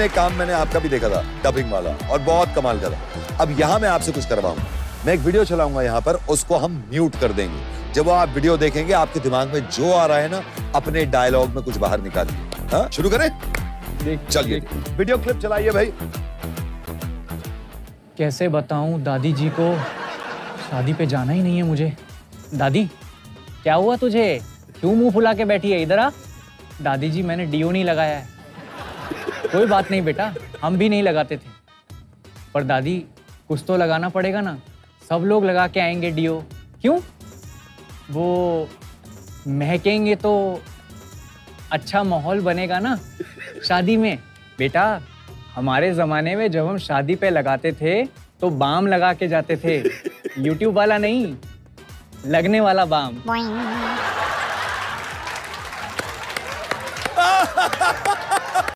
एक काम मैंने आपका भी देखा था डबिंग वाला और बहुत कमाल का था। अब यहाँ मैं आपसे कुछ करवाऊँगा मैं एक वीडियो चलाऊँगा यहाँ पर उसको हम म्यूट कर देंगे। जब आप वीडियो देखेंगे आपके दिमाग में जो आ रहा है ना अपने डायलॉग में कुछ बाहर निकालिए हाँ शुरू करें? चलिए। वीडियो क्लिप चलाइए भाई। कैसे बताऊँ दादी जी को शादी पे जाना ही नहीं है मुझे। दादी क्या हुआ तुझे? क्यों मुँह फुला के बैठी है? इधर आ। दादी जी मैंने डीओ नहीं लगाया है। कोई बात नहीं बेटा, हम भी नहीं लगाते थे। पर दादी, कुछ तो लगाना पड़ेगा ना। सब लोग लगा के आएँगे डीओ क्यों? वो महकेंगे तो अच्छा माहौल बनेगा ना। शादी में, बेटा, हमारे ज़माने में जब हम शादी पे लगाते थे तो बाम लगा के जाते थे। यूट्यूब वाला नहीं, लगने वाला बाम।